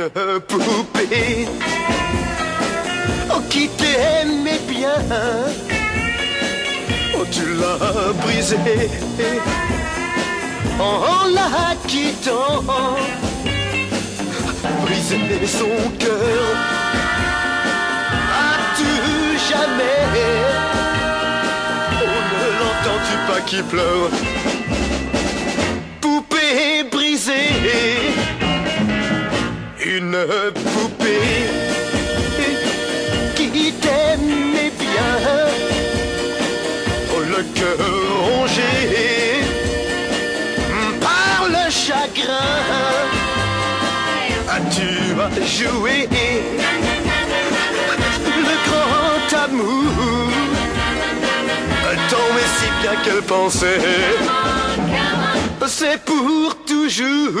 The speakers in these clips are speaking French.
une poupée oh, qui t'aimait bien. Oh, tu l'as brisée en la quittant. Brisé son cœur. As-tu jamais Oh, ne l'entends-tu pas qui pleure? Une poupée. Qui t'aimait bien. Oh, le cœur rongé. Par le chagrin. As-tu à jouer? Le grand amour. Mais si bien qu'elle pensait. C'est pour toujours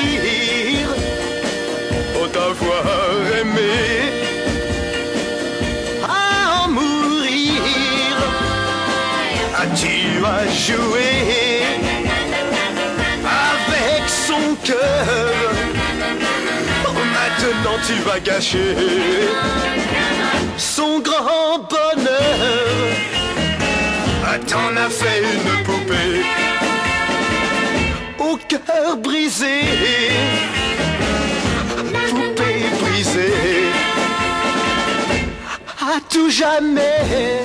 À jouer avec son cœur Oh, Maintenant tu vas gâcher son grand bonheur. T'en as fait une poupée au cœur brisé. Poupée brisée à tout jamais.